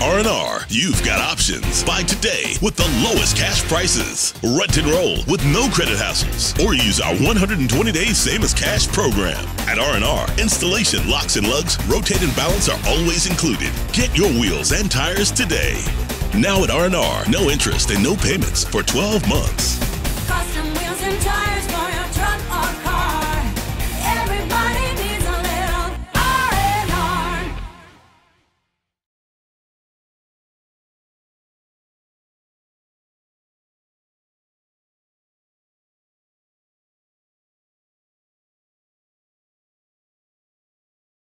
RnR, you've got options. Buy today with the lowest cash prices. Rent and roll with no credit hassles. Or use our 120-day same as cash program. At RnR, installation, locks and lugs, rotate and balance are always included. Get your wheels and tires today. Now at RnR, no interest and no payments for 12 months.